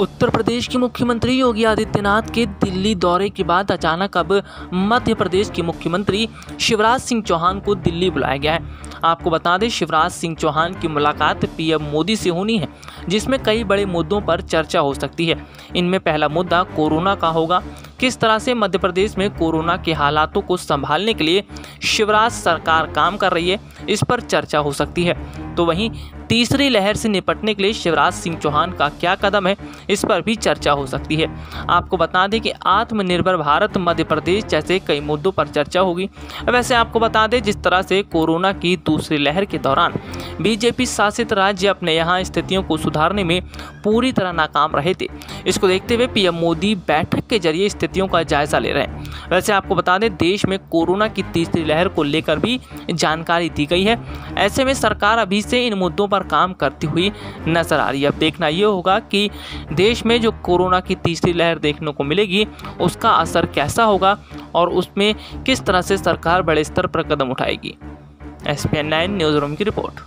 उत्तर प्रदेश के मुख्यमंत्री योगी आदित्यनाथ के दिल्ली दौरे के बाद अचानक अब मध्य प्रदेश के मुख्यमंत्री शिवराज सिंह चौहान को दिल्ली बुलाया गया है। आपको बता दें, शिवराज सिंह चौहान की मुलाकात पीएम मोदी से होनी है, जिसमें कई बड़े मुद्दों पर चर्चा हो सकती है। इनमें पहला मुद्दा कोरोना का होगा। किस तरह से मध्य प्रदेश में कोरोना के हालातों को संभालने के लिए शिवराज सरकार काम कर रही है, इस पर चर्चा हो सकती है। तो वहीं तीसरी लहर से निपटने के लिए शिवराज सिंह चौहान का क्या कदम है, इस पर भी चर्चा हो सकती है। आपको बता दें कि आत्मनिर्भर भारत, मध्य प्रदेश जैसे कई मुद्दों पर चर्चा होगी। वैसे आपको बता दें, जिस तरह से कोरोना की दूसरी लहर के दौरान बीजेपी शासित राज्य अपने यहाँ स्थितियों को सुधारने में पूरी तरह नाकाम रहे थे, इसको देखते हुए पीएम मोदी बैठक के ज़रिए स्थितियों का जायजा ले रहे हैं। वैसे आपको बता दें, देश में कोरोना की तीसरी लहर को लेकर भी जानकारी दी गई है। ऐसे में सरकार अभी से इन मुद्दों पर काम करती हुई नज़र आ रही है। अब देखना यह होगा कि देश में जो कोरोना की तीसरी लहर देखने को मिलेगी, उसका असर कैसा होगा और उसमें किस तरह से सरकार बड़े स्तर पर कदम उठाएगी। एस पी न्यूज़ रूम की रिपोर्ट।